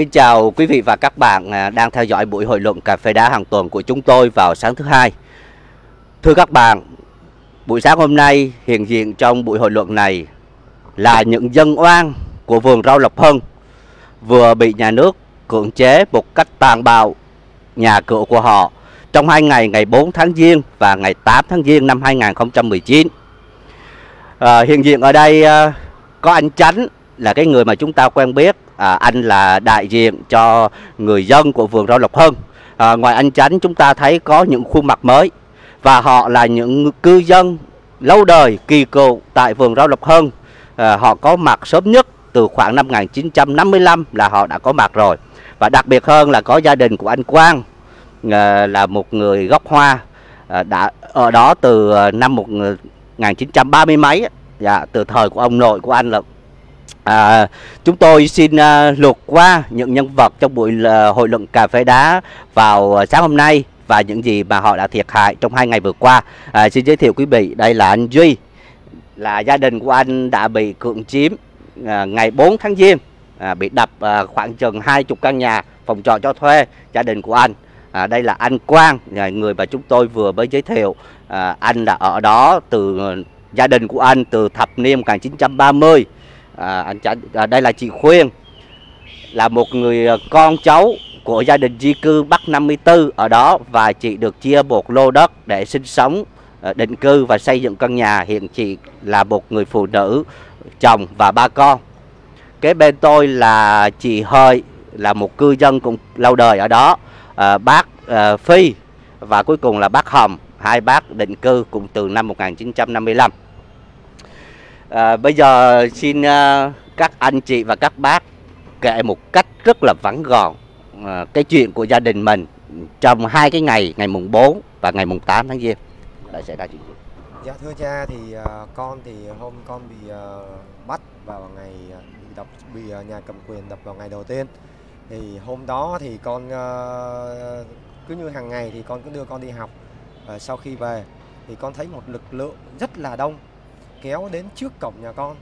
Kính chào quý vị và các bạn à, đang theo dõi buổi hội luận cà phê đá hàng tuần của chúng tôi vào sáng thứ hai. Thưa các bạn, buổi sáng hôm nay hiện diện trong buổi hội luận này là những dân oan của vườn rau Lộc Hân vừa bị nhà nước cưỡng chế một cách tàn bạo nhà cửa của họ trong hai ngày ngày 4 tháng Giêng và ngày 8 tháng Giêng năm 2019. À, hiện diện ở đây à, có anh Chánh là cái người mà chúng ta quen biết à, anh là đại diện cho người dân của vườn rau Lộc Hưng. à, ngoài anh Chánh chúng ta thấy có những khuôn mặt mới và họ là những cư dân lâu đời kỳ cựu tại vườn rau Lộc Hưng. à, họ có mặt sớm nhất từ khoảng năm 1955 là họ đã có mặt rồi và đặc biệt hơn là có gia đình của anh Quang à, là một người gốc Hoa à, đã ở đó từ à, năm 1930 mấy dạ, từ thời của ông nội của anh là À, chúng tôi xin à, uh, lượt qua những nhân vật trong buổi uh, hội luận cà phê đá vào uh, sáng hôm nay và những gì mà họ đã thiệt hại trong hai ngày vừa qua. À, xin giới thiệu quý vị, đây là anh Duy, là gia đình của anh đã bị cưỡng chiếm à, ngày 4 tháng Giêng, à, bị đập à, khoảng chừng 20 căn nhà phòng trọ cho thuê gia đình của anh. À, đây là anh Quang, người mà chúng tôi vừa mới giới thiệu. À, anh đã ở đó từ gia đình của anh từ thập niên 1930 à, anh chánh à, đây là chị Khuyên là một người à, con cháu của gia đình di cư Bắc 54 ở đó và chị được chia một lô đất để sinh sống à, định cư và xây dựng căn nhà. Hiện chị là một người phụ nữ chồng và ba con. Kế bên tôi là chị Hơi là một cư dân cũng lâu đời ở đó. À, bác à, Phi và cuối cùng là bác Hồng hai bác định cư cũng từ năm 1955 À, bây giờ xin uh, các anh chị và các bác kể một cách rất là vắn gọn uh, cái chuyện của gia đình mình trong hai cái ngày ngày mùng 4 và ngày mùng 8 tháng Giêng. Đã xảy ra chuyện gì? Dạ thưa cha thì uh, con thì hôm con bị uh, bắt vào ngày bị đập bị uh, nhà cầm quyền đập vào ngày đầu tiên. Thì hôm đó thì con uh, cứ như hàng ngày thì con cứ đưa con đi học uh, sau khi về thì con thấy một lực lượng rất là đông kéo đến trước cổng nhà con.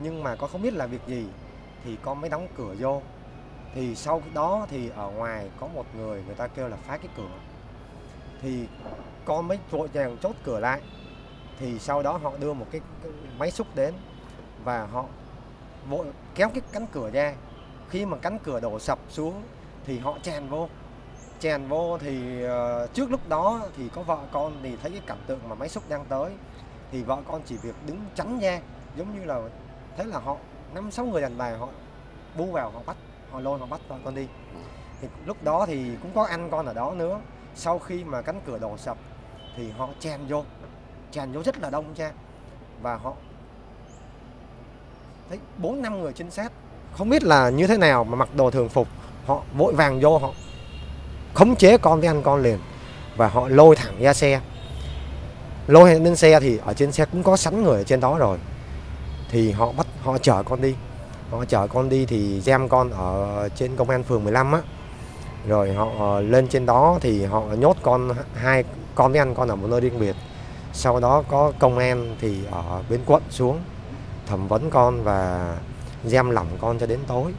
Nhưng mà con không biết là việc gì thì con mới đóng cửa vô. Thì sau đó thì ở ngoài có một người người ta kêu là phá cái cửa. Thì con mới vội vàng chốt cửa lại. Thì sau đó họ đưa một cái, cái máy xúc đến và họ vội kéo cái cánh cửa ra. Khi mà cánh cửa đổ sập xuống thì họ chèn vô. Chèn vô thì uh, trước lúc đó thì có vợ con thì thấy cái cảnh tượng mà máy xúc đang tới thì vợ con chỉ việc đứng chắn ra giống như là thế là họ, năm, sáu người đàn bà họ bu vào, họ bắt, họ lôi, họ bắt vợ con đi. Thì lúc đó thì cũng có anh con ở đó nữa. Sau khi mà cánh cửa đổ sập thì họ chèn vô chèn vô rất là đông cha và họ thấy bốn, năm người trinh sát, không biết là như thế nào mà mặc đồ thường phục, họ vội vàng vô, họ khống chế con với anh con liền. Và họ lôi thẳng ra xe lôi lên xe thì ở trên xe cũng có sẵn người ở trên đó rồi. Thì họ bắt họ chở con đi. Họ chở con đi thì giam con ở trên công an phường 15 á. Rồi họ lên trên đó thì họ nhốt con hai con với anh con ở một nơi riêng biệt. Sau đó có công an thì ở bên quận xuống thẩm vấn con và giam lỏng con cho đến tối.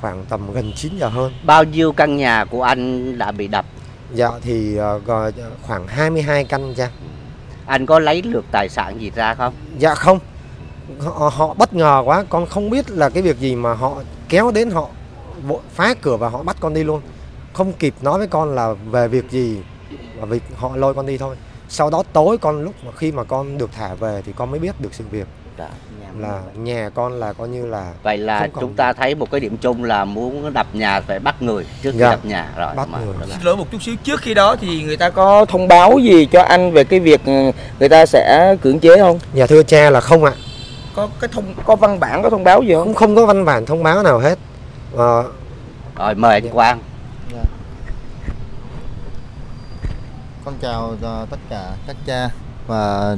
Khoảng tầm gần 9 giờ hơn. Bao nhiêu căn nhà của anh đã bị đập? Dạ thì uh, khoảng 22 căn cha anh có lấy được tài sản gì ra không? Dạ không. Họ, họ bất ngờ quá con không biết là cái việc gì mà họ kéo đến họ phá cửa và họ bắt con đi luôn. Không kịp nói với con là về việc gì và việc họ lôi con đi thôi. Sau đó tối con lúc mà khi mà con được thả về thì con mới biết được sự việc. Đã, dạ, là nhà con là coi như là vậy là chúng ta thấy một cái điểm chung là muốn đập nhà phải bắt người trước khi dạ, đập nhà. Rồi bắt mà, người. xin lỗi một chút xíu trước khi đó thì người ta có thông báo gì cho anh về cái việc ừ, người ta sẽ cưỡng chế không? Dạ thưa cha là không ạ. Có cái thông có văn bản có thông báo gì không? Không, không có văn bản thông báo nào hết. À, rồi mời anh dạ. Quang. Dạ. con chào tất cả các cha và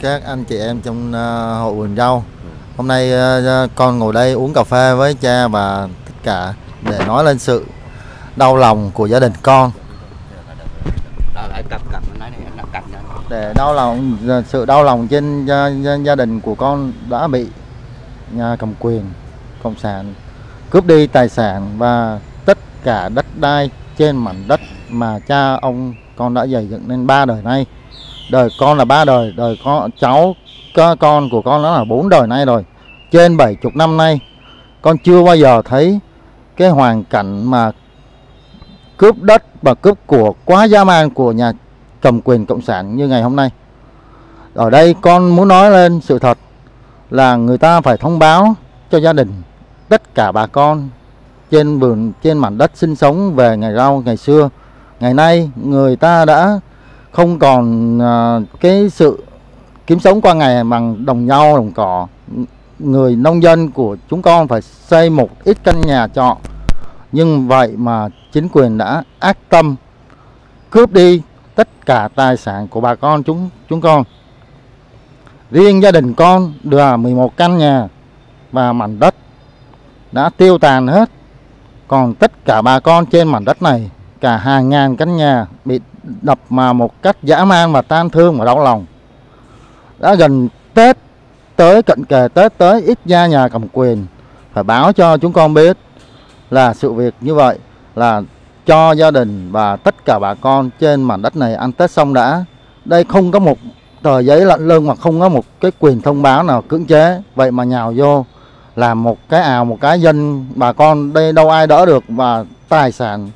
các anh chị em trong uh, hội vườn rau hôm nay uh, con ngồi đây uống cà phê với cha và tất cả để nói lên sự đau lòng của gia đình con. Để đau lòng sự đau lòng trên gia, đình của con đã bị nhà cầm quyền cộng sản cướp đi tài sản và tất cả đất đai trên mảnh đất mà cha ông con đã dày dựng nên ba đời nay đời con là ba đời đời con cháu con của con đó là bốn đời nay rồi. Trên bảy chục năm nay, con chưa bao giờ thấy cái hoàn cảnh mà cướp đất và cướp của quá dã man của nhà cầm quyền cộng sản như ngày hôm nay. Ở đây con muốn nói lên sự thật là người ta phải thông báo cho gia đình tất cả bà con trên vườn, trên mảnh đất sinh sống về ngày rau, ngày xưa. Ngày nay người ta đã không còn uh, cái sự kiếm sống qua ngày bằng đồng nhau đồng cỏ. Người nông dân của chúng con phải xây một ít căn nhà trọ. Nhưng vậy mà chính quyền đã ác tâm cướp đi tất cả tài sản của bà con chúng chúng con. Riêng gia đình con đưa 11 căn nhà và mảnh đất đã tiêu tàn hết. Còn tất cả bà con trên mảnh đất này cả hàng ngàn căn nhà bị đập mà một cách dã man và tan thương và đau lòng đã gần Tết tới, cận kề Tết tới, ít gia nhà cầm quyền phải báo cho chúng con biết là sự việc như vậy, là cho gia đình và tất cả bà con trên mảnh đất này ăn Tết xong đã. Đây không có một tờ giấy lận lưng mà không có một cái quyền thông báo nào cưỡng chế. Vậy mà nhào vô làm một cái ào, một cái dân, bà con đây đâu ai đỡ được và tài sản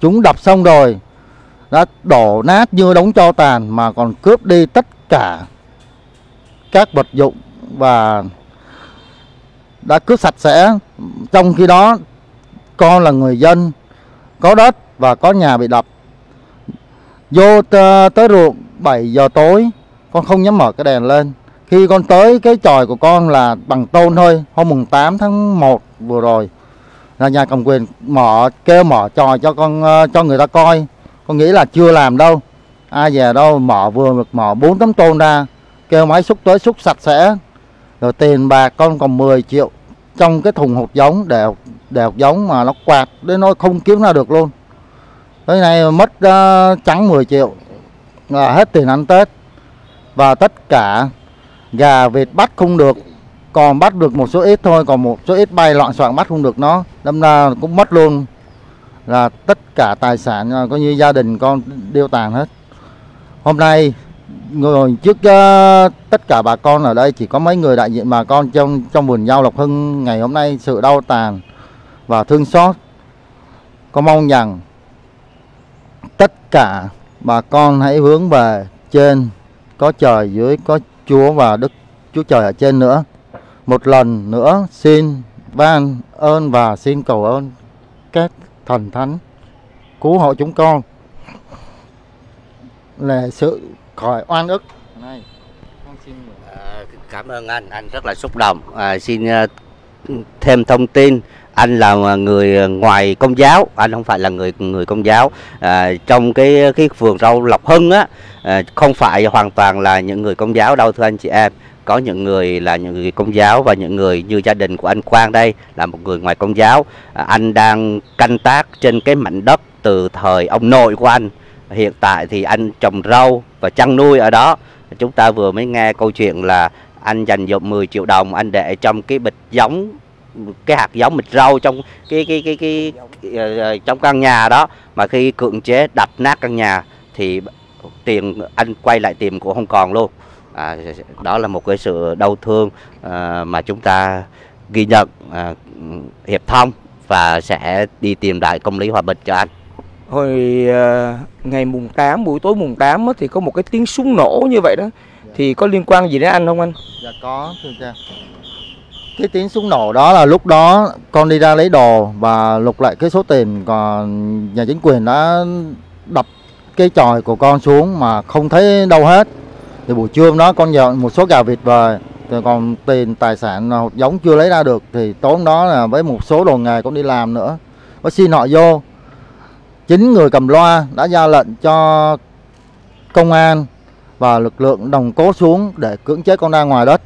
chúng đập xong rồi đã đổ nát như đống cho tàn mà còn cướp đi tất cả các vật dụng và đã cướp sạch sẽ. Trong khi đó, con là người dân, có đất và có nhà bị đập. Vô tới ruộng 7 giờ tối, con không nhắm mở cái đèn lên. Khi con tới cái tròi của con là bằng tôn thôi, hôm mùng 8 tháng 1 vừa rồi, là nhà cầm quyền mở, kêu mở tròi cho con ờ, cho người ta coi con nghĩ là chưa làm đâu. Ai về đâu mở vừa được mở bốn tấm tôn ra kêu máy xúc tới xúc sạch sẽ. Rồi tiền bạc con còn 10 triệu trong cái thùng hột giống để để hột giống mà nó quạt đến nó không kiếm ra được luôn. Tới này mất uh, trắng 10 triệu là hết tiền ăn Tết. Và tất cả gà vịt bắt không được còn bắt được một số ít thôi còn một số ít bay loạn soạn bắt không được nó. Đâm ra cũng mất luôn là tất cả tài sản à, coi như gia đình con đeo tàn hết hôm nay ngồi trước uh, tất cả bà con ở đây chỉ có mấy người đại diện bà con trong trong vườn giao Lộc Hưng ngày hôm nay sự đau tàn và thương xót. Con mong rằng tất cả bà con hãy hướng về trên có trời dưới có Chúa và Đức Chúa Trời ở trên nữa. Một lần nữa xin ban ơn và xin cầu ơn các thần thánh cứu hộ chúng con là sự khỏi oan ức. Này con xin à, cảm ơn anh anh rất là xúc động. À, xin uh, thêm thông tin anh là người ngoài công giáo anh không phải là người người công giáo. À, trong cái cái vườn rau lộc hưng á à, không phải hoàn toàn là những người công giáo đâu thưa anh chị em có những người là những người công giáo và những người như gia đình của anh Quang đây là một người ngoài công giáo. À, anh đang canh tác trên cái mảnh đất từ thời ông nội của anh. Hiện tại thì anh trồng rau và chăn nuôi ở đó. Chúng ta vừa mới nghe câu chuyện là anh dành dụm 10 triệu đồng anh để trong cái bịch giống cái hạt giống bịch rau trong cái cái cái cái, cái trong căn nhà đó. Mà khi cưỡng chế đập nát căn nhà thì tiền anh quay lại tiền cũng không còn luôn à, đó là một cái sự đau thương uh, mà chúng ta ghi nhận uh, hiệp thông và sẽ đi tìm lại công lý hòa bình cho anh hồi uh, ngày mùng 8 buổi tối mùng 8 á, thì có một cái tiếng súng nổ như vậy đó dạ. thì có liên quan gì đến anh không anh? Dạ có thưa cha. Cái tiếng súng nổ đó là lúc đó con đi ra lấy đồ và lục lại cái số tiền còn nhà chính quyền đã đập cái tròi của con xuống mà không thấy đâu hết. Thì buổi trưa hôm đó con nhận một số gà vịt về thì còn tiền, tài sản giống chưa lấy ra được. Thì tối đó là với một số đồ nghề cũng đi làm nữa. Có xin họ vô. Chính người cầm loa đã ra lệnh cho công an và lực lượng đồng cố xuống để cưỡng chế con ra ngoài đất.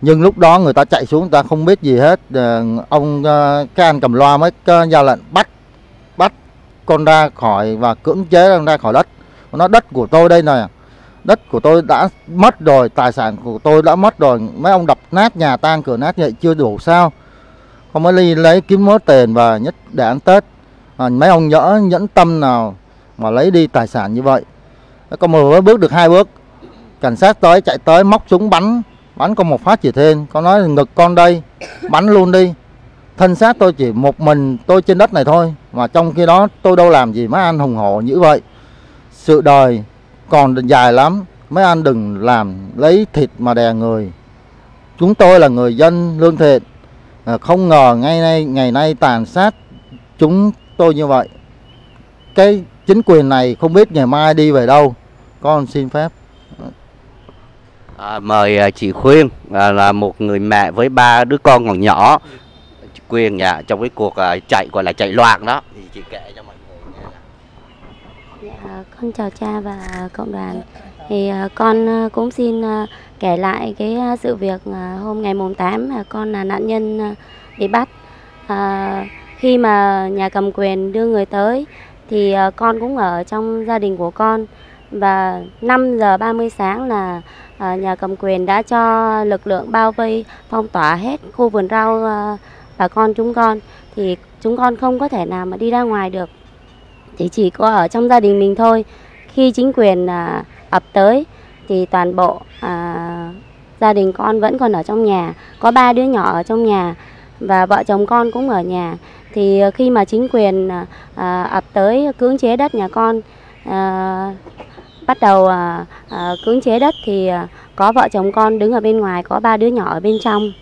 Nhưng lúc đó người ta chạy xuống, người ta không biết gì hết. Ờ, ông ờ, cái anh cầm loa mới ra lệnh bắt bắt con ra khỏi và cưỡng chế con ra khỏi đất. Nó đất của tôi đây này đất của tôi đã mất rồi tài sản của tôi đã mất rồi. Mấy ông đập nát nhà tan cửa nát vậy chưa đủ sao? Con mới đi lấy kiếm mớ tiền và nhất để ăn tết. À, mấy ông nhỡ nhẫn tâm nào mà lấy đi tài sản như vậy? Con mới bước được hai bước. Cảnh sát tới chạy tới móc súng bắn. Bắn con một phát chỉ thêm con nói ngực con đây bắn luôn đi. Thân xác tôi chỉ một mình tôi trên đất này thôi mà trong khi đó tôi đâu làm gì mấy anh hùng hổ như vậy. Sự đời còn dài lắm mấy anh đừng làm lấy thịt mà đè người. Chúng tôi là người dân lương thiện. À, không ngờ ngay nay ngày nay tàn sát chúng tôi như vậy. Cái chính quyền này không biết ngày mai đi về đâu. Con xin phép. À, mời à, chị Khuyên à, là một người mẹ với ba đứa con còn nhỏ. Quyền nhà trong cái cuộc à, chạy gọi là chạy loạn đó. Thì chị kể cho mọi người nghe. Dạ, con chào cha và cộng đoàn. Thì à, con à, cũng xin à, kể lại cái sự việc hôm ngày mùng 8 là con là nạn nhân bị bắt. À, khi mà nhà cầm quyền đưa người tới thì con cũng ở trong gia đình của con và 5 giờ 30 sáng là nhà cầm quyền đã cho lực lượng bao vây phong tỏa hết khu vườn rau bà con chúng con thì chúng con không có thể nào mà đi ra ngoài được thì chỉ có ở trong gia đình mình thôi. Khi chính quyền à, ập tới thì toàn bộ à, gia đình con vẫn còn ở trong nhà. Có ba đứa nhỏ ở trong nhà và vợ chồng con cũng ở nhà. Thì à, khi mà chính quyền à, à, ập tới cưỡng chế đất nhà con à, bắt đầu à, à, cưỡng chế đất thì à, có vợ chồng con đứng ở bên ngoài có ba đứa nhỏ ở bên trong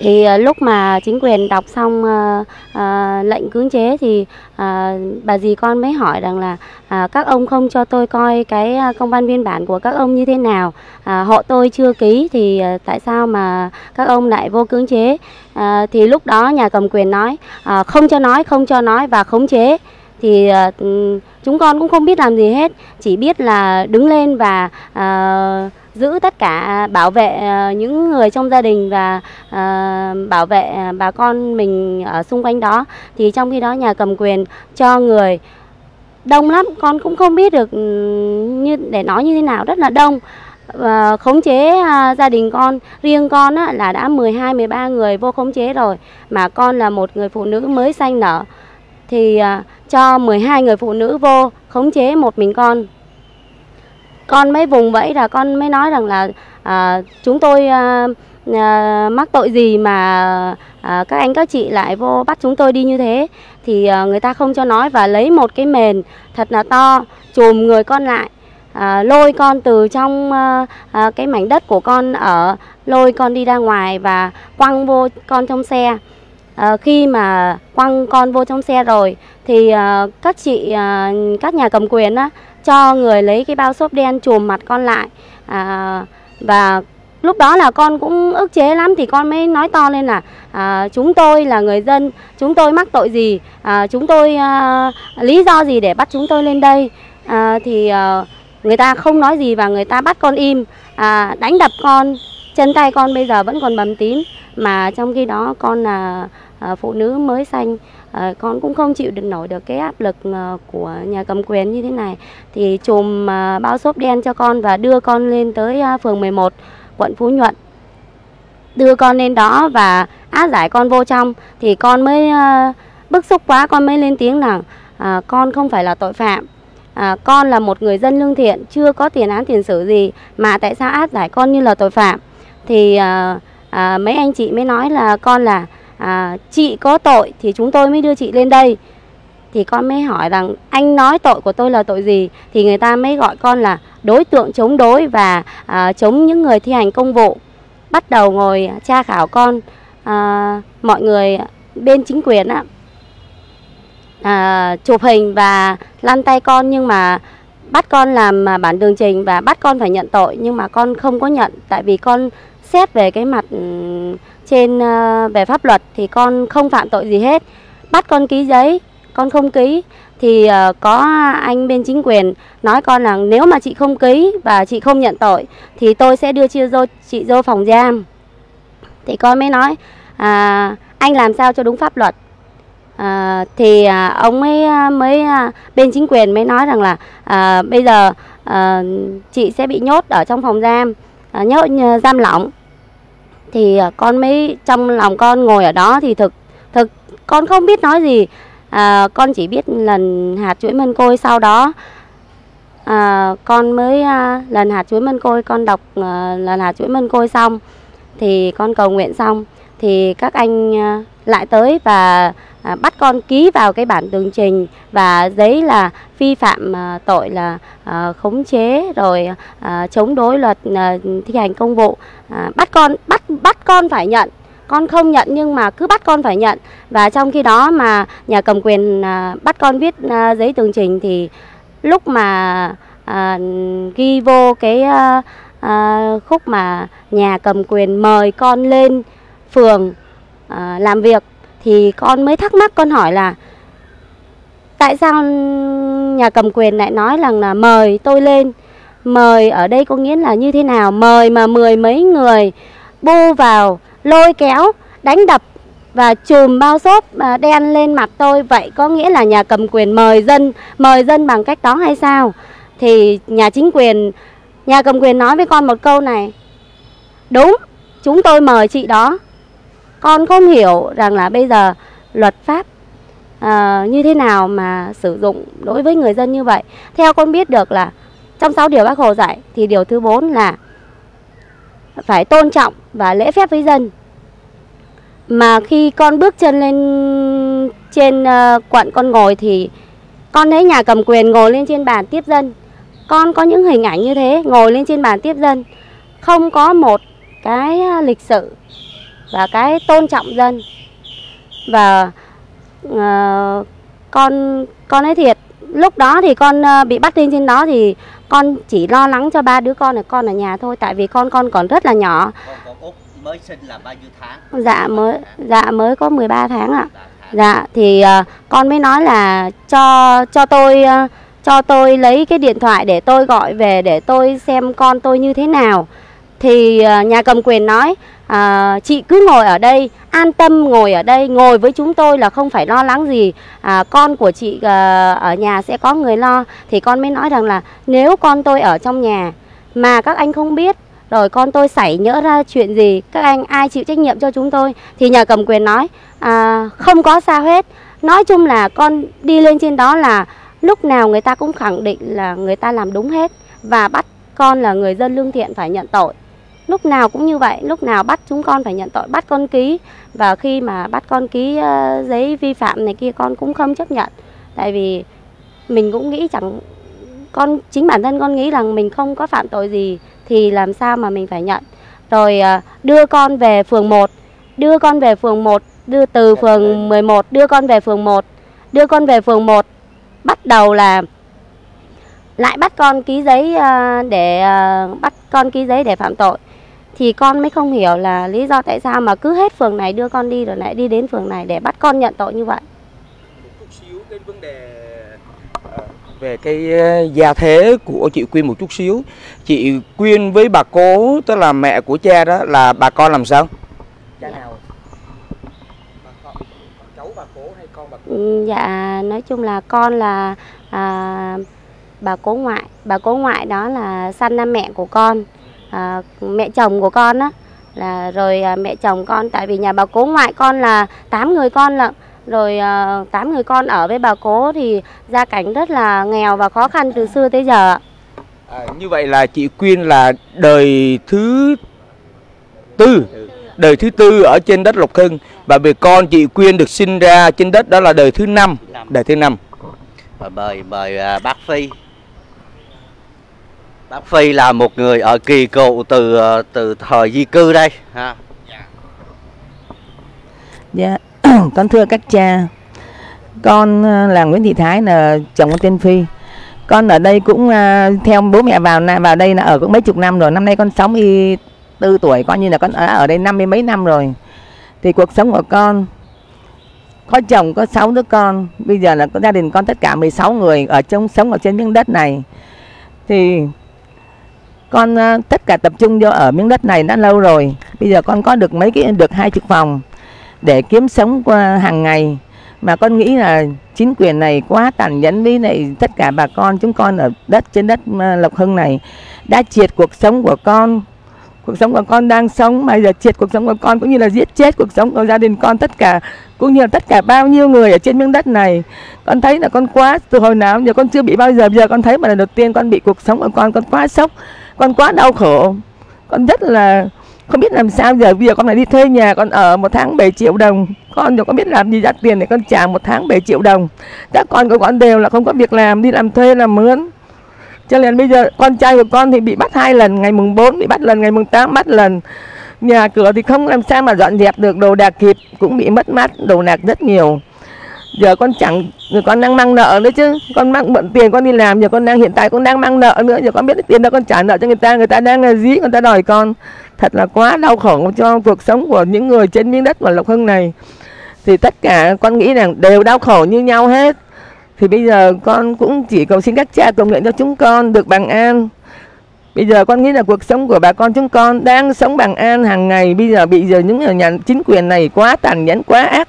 thì à, lúc mà chính quyền đọc xong à, à, lệnh cưỡng chế thì à, bà dì con mới hỏi rằng là à, các ông không cho tôi coi cái à, công văn biên bản của các ông như thế nào? À, hộ tôi chưa ký thì à, tại sao mà các ông lại vô cưỡng chế? À, thì lúc đó nhà cầm quyền nói à, không cho nói không cho nói và khống chế. Thì uh, chúng con cũng không biết làm gì hết chỉ biết là đứng lên và uh, giữ tất cả bảo vệ ờ, những người trong gia đình và ờ, bảo vệ ờ, bà con mình ở xung quanh đó. Thì trong khi đó nhà cầm quyền cho người đông lắm con cũng không biết được như để nói như thế nào rất là đông. Và khống chế gia đình con riêng con á, là đã 12 13 người vô khống chế rồi mà con là một người phụ nữ mới sanh nở. Thì cho 12 người phụ nữ vô khống chế một mình con con mới vùng vẫy là con mới nói rằng là à, chúng tôi à, à, mắc tội gì mà à, các anh các chị lại vô bắt chúng tôi đi như thế. Thì à, người ta không cho nói và lấy một cái mền thật là to chùm người con lại à, lôi con từ trong à, à, cái mảnh đất của con ở lôi con đi ra ngoài và quăng vô con trong xe. À, khi mà quăng con vô trong xe rồi thì à, các chị à, các nhà cầm quyền á cho người lấy cái bao xốp đen chùm mặt con lại. À, và lúc đó là con cũng ức chế lắm thì con mới nói to lên là à, chúng tôi là người dân chúng tôi mắc tội gì? À, chúng tôi à, lý do gì để bắt chúng tôi lên đây? À, thì à, người ta không nói gì và người ta bắt con im. À, đánh đập con chân tay con bây giờ vẫn còn bầm tím. Mà trong khi đó con là à, phụ nữ mới sanh à, con cũng không chịu được nổi được cái áp lực ờ, của nhà cầm quyền như thế này. Thì chùm à, bao xốp đen cho con và đưa con lên tới à, phường 11 quận Phú Nhuận. Đưa con lên đó và áp giải con vô trong. Thì con mới à, bức xúc quá con mới lên tiếng rằng à, con không phải là tội phạm. À, con là một người dân lương thiện chưa có tiền án tiền sử gì mà tại sao áp giải con như là tội phạm? Thì à, à, mấy anh chị mới nói là con là à, chị có tội thì chúng tôi mới đưa chị lên đây. Thì con mới hỏi rằng anh nói tội của tôi là tội gì? Thì người ta mới gọi con là đối tượng chống đối và à, chống những người thi hành công vụ. Bắt đầu ngồi tra khảo con à, mọi người bên chính quyền á à, chụp hình và lăn tay con. Nhưng mà bắt con làm bản tường trình và bắt con phải nhận tội. Nhưng mà con không có nhận tại vì con xét về cái mặt ừ, trên ờ, về pháp luật thì con không phạm tội gì hết. Bắt con ký giấy con không ký thì ờ, có anh bên chính quyền nói con là nếu mà chị không ký và chị không nhận tội thì tôi sẽ đưa chia vô chị vô phòng giam. Thì con mới nói à, anh làm sao cho đúng pháp luật. À, thì à, ông ấy à, mới à, bên chính quyền mới nói rằng là à, bây giờ à, chị sẽ bị nhốt ở trong phòng giam. À, nhốt giam lỏng thì à, con mới trong lòng con ngồi ở đó thì thực thực con không biết nói gì. À, con chỉ biết lần hạt chuỗi mân côi sau đó à, con mới à, lần hạt chuỗi mân côi con đọc à, lần hạt chuỗi mân côi xong thì con cầu nguyện xong thì các anh à, lại tới và à, bắt con ký vào cái bản tường trình và giấy là vi phạm à, tội là à, khống chế rồi à, chống đối luật à, thi hành công vụ. À, bắt con bắt bắt con phải nhận. Con không nhận nhưng mà cứ bắt con phải nhận. Và trong khi đó mà nhà cầm quyền à, bắt con viết à, giấy tường trình thì lúc mà à, ghi vô cái à, à, khúc mà nhà cầm quyền mời con lên phường à, làm việc thì con mới thắc mắc, con hỏi là, tại sao nhà cầm quyền lại nói rằng là mời tôi lên? Mời ở đây có nghĩa là như thế nào? Mời mà mười mấy người bu vào, lôi kéo, đánh đập và chùm bao xốp à, đen lên mặt tôi. Vậy có nghĩa là nhà cầm quyền mời dân mời dân bằng cách đó hay sao? Thì nhà chính quyền, nhà cầm quyền nói với con một câu này, đúng, chúng tôi mời chị đó con không hiểu rằng là bây giờ luật pháp à, như thế nào mà sử dụng đối với người dân như vậy. Theo con biết được là trong 6 điều bác hồ dạy thì điều thứ 4 là phải tôn trọng và lễ phép với dân. Mà khi con bước chân lên trên uh, quận con ngồi thì con thấy nhà cầm quyền ngồi lên trên bàn tiếp dân. Con có những hình ảnh như thế ngồi lên trên bàn tiếp dân. Không có một cái ờ, lịch sự và cái tôn trọng dân. Và uh, con con nói thiệt lúc đó thì con uh, bị bắt lên trên đó thì con chỉ lo lắng cho ba đứa con là con ở nhà thôi tại vì con con còn rất là nhỏ. Con út mới sinh là bao nhiêu tháng? Dạ mới dạ mới có 13 tháng ạ. Dạ thì uh, con mới nói là cho cho tôi uh, cho tôi lấy cái điện thoại để tôi gọi về để tôi xem con tôi như thế nào. Thì uh, nhà cầm quyền nói à, chị cứ ngồi ở đây an tâm ngồi ở đây. Ngồi với chúng tôi là không phải lo lắng gì. À, con của chị à, ở nhà sẽ có người lo. Thì con mới nói rằng là nếu con tôi ở trong nhà mà các anh không biết rồi con tôi xảy nhỡ ra chuyện gì các anh ai chịu trách nhiệm cho chúng tôi thì nhà cầm quyền nói à, không có sao hết nói chung là con đi lên trên đó là lúc nào người ta cũng khẳng định là người ta làm đúng hết và bắt con là người dân lương thiện phải nhận tội lúc nào cũng như vậy lúc nào bắt chúng con phải nhận tội bắt con ký. Và khi mà bắt con ký uh, giấy vi phạm này kia con cũng không chấp nhận. Tại vì mình cũng nghĩ chẳng con chính bản thân con nghĩ rằng mình không có phạm tội gì thì làm sao mà mình phải nhận. Rồi uh, đưa con về phường 1 đưa con về phường 1 đưa từ phường 11 đưa con về phường 1 đưa con về phường 1 bắt đầu là lại bắt con ký giấy uh, để bắt con ký giấy để phạm tội thì con mới không hiểu là lý do tại sao mà cứ hết phường này đưa con đi rồi lại đi đến phường này để bắt con nhận tội như vậy. Một chút xíu cái vấn đề ờ, về cái ờ, gia thế của chị Quyên một chút xíu. Chị Quyên với bà cố tức là mẹ của cha đó là bà con làm sao? Cha nào? Bà con, cháu bà cố hay con bà cố? Ừ, dạ nói chung là con là à, bà cố ngoại, bà cố ngoại đó là sanh năm mẹ của con à, mẹ chồng của con á. Là rồi à, mẹ chồng con tại vì nhà bà cố ngoại con là 8 người con lận. Rồi à, 8 người con ở với bà cố thì gia cảnh rất là nghèo và khó khăn từ xưa tới giờ À, như vậy là chị Quyên là đời thứ tư đời thứ tư ở trên đất Lộc Hưng. Và về con chị Quyên được sinh ra trên đất đó là đời thứ năm. Đời thứ năm. Và mời mời à, bác Phi bác Phi là một người ở kỳ cựu từ ờ, từ thời di cư đây ha Dạ, con thưa các cha, con ờ, là Nguyễn Thị Thái là chồng con tên Phi. Con ở đây cũng ờ, theo bố mẹ vào vào đây là ở cũng mấy chục năm rồi. Năm nay con 64 tuổi, coi như là con ở ở đây năm mươi mấy năm rồi. Thì cuộc sống của con có chồng có 6 đứa con, bây giờ là có gia đình con tất cả 16 người ở trong sống ở trên miếng đất này. Thì con à, tất cả tập trung vô ở miếng đất này đã lâu rồi. Bây giờ con có được mấy cái, được hai chục phòng để kiếm sống qua hàng ngày. Mà con nghĩ là chính quyền này quá tàn nhẫn với này tất cả bà con, chúng con ở đất, trên đất à, Lộc Hưng này. Đã triệt cuộc sống của con. Cuộc sống của con đang sống, mà giờ triệt cuộc sống của con cũng như là giết chết cuộc sống của gia đình con tất cả, cũng như là tất cả bao nhiêu người ở trên miếng đất này. Con thấy là con quá, từ hồi nào giờ con chưa bị bao giờ giờ con thấy mà lần đầu tiên con bị cuộc sống của con con quá sốc con quá đau khổ. Con rất là không biết làm sao giờ bây giờ con phải đi thuê nhà, con ở một tháng 7 triệu đồng. Con giờ con biết làm gì ra tiền để con trả một tháng 7 triệu đồng. Các con của con đều là không có việc làm, đi làm thuê làm mướn. Cho nên bây giờ con trai của con thì bị bắt hai lần, ngày mùng 4 bị bắt lần, ngày mùng 8 bắt lần. Nhà cửa thì không làm sao mà dọn dẹp được, đồ đạc kịp, cũng bị mất mát, đồ đạc rất nhiều giờ con chẳng giờ con đang mang nợ nữa chứ. Con mang mượn tiền con đi làm, giờ con đang, hiện tại con đang mang nợ nữa. Giờ con biết tiền đâu con trả nợ cho người ta người ta đang là dí người ta đòi con. Thật là quá đau khổ cho cuộc sống của những người trên miếng đất mà lộc hưng này. Thì tất cả con nghĩ rằng đều đau khổ như nhau hết. Thì bây giờ con cũng chỉ cầu xin các cha cầu nguyện cho chúng con được bằng an bây giờ con nghĩ là cuộc sống của bà con chúng con đang sống bằng an hàng ngày. Bây giờ bị giờ những nhà chính quyền này quá tàn nhẫn, quá ác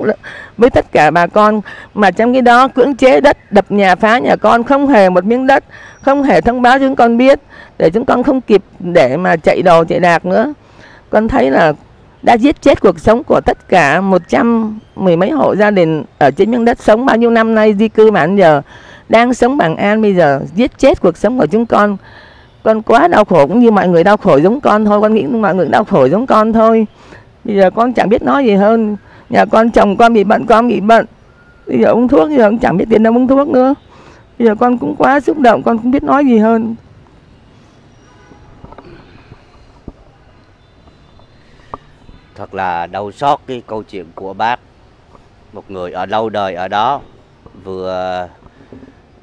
với tất cả bà con. Mà trong cái đó, cưỡng chế đất, đập nhà, phá nhà con không hề một miếng đất, không hề thông báo cho chúng con biết, để chúng con không kịp để mà chạy đồ, chạy đạc nữa. Con thấy là đã giết chết cuộc sống của tất cả một trăm mười mấy hộ gia đình ở trên miếng đất sống bao nhiêu năm nay di cư mà giờ đang sống bằng an. Bây giờ giết chết cuộc sống của chúng con con quá đau khổ cũng như mọi người đau khổ giống con thôi. Con nghĩ mọi người đau khổ giống con thôi. Bây giờ con chẳng biết nói gì hơn. Nhà con, chồng con bị bệnh, con bị bệnh. Bây giờ uống thuốc, bây giờ cũng chẳng biết tiền đâu uống thuốc nữa. Bây giờ con cũng quá xúc động, con không biết nói gì hơn. Thật là đau xót cái câu chuyện của bác. Một người ở lâu đời ở đó vừa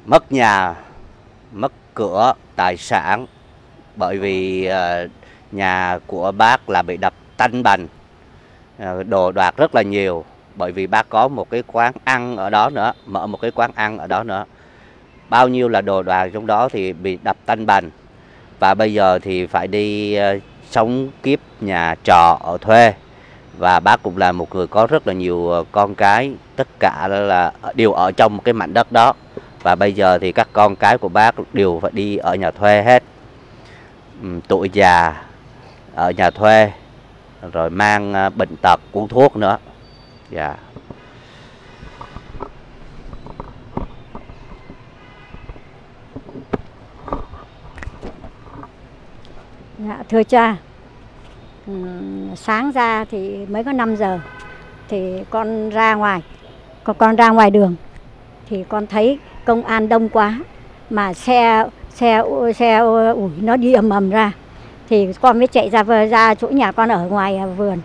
mất nhà, mất cửa tài sản bởi vì ờ, nhà của bác là bị đập tanh bành ờ, đồ đoạt rất là nhiều. Bởi vì bác có một cái quán ăn ở đó nữa, mở một cái quán ăn ở đó nữa. Bao nhiêu là đồ đoạt trong đó thì bị đập tanh bành. Và bây giờ thì phải đi ờ, sống kiếp nhà trọ ở thuê. Và bác cũng là một người có rất là nhiều con cái, tất cả là đều ở trong một cái mảnh đất đó và bây giờ thì các con cái của bác đều phải đi ở nhà thuê hết. Ừ, tuổi già ở nhà thuê rồi mang à, bệnh tật uống thuốc nữa. Dạ. Yeah. Dạ, thưa cha, ừ, sáng ra thì mới có 5 giờ thì con ra ngoài, con ra ngoài đường thì con thấy công an đông quá mà xe xe xe ủi nó đi ầm ầm ra, thì con mới chạy ra ra chỗ nhà con ở ngoài vườn.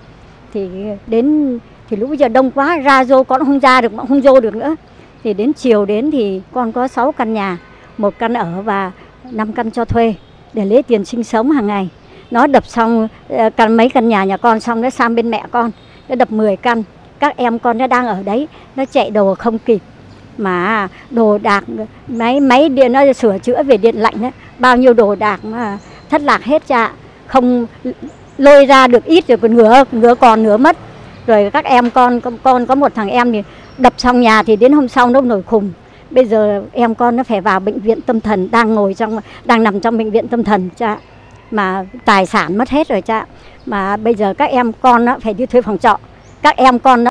Thì đến, thì lúc bây giờ đông quá, ra vô con không ra được, không vô được nữa. Thì đến chiều đến thì con có 6 căn nhà, một căn ở và 5 căn cho thuê để lấy tiền sinh sống hàng ngày. Nó đập xong ờ, căn, mấy căn nhà nhà con xong nó sang bên mẹ con, nó đập 10 căn. Các em con nó đang ở đấy, nó chạy đồ không kịp mà đồ đạc máy máy điện, nó sửa chữa về điện lạnh đấy bao nhiêu đồ đạc mà thất lạc hết cha. Không lôi ra được ít rồi còn nửa nửa còn nửa mất. Rồi các em con con có một thằng em thì đập xong nhà thì đến hôm sau nó nổi khùng. Bây giờ em, con nó phải vào bệnh viện tâm thần, đang ngồi trong, đang nằm trong bệnh viện tâm thần, cha. Mà tài sản mất hết rồi, cha. Mà bây giờ các em, con nó phải đi thuê phòng trọ. Các em, con nó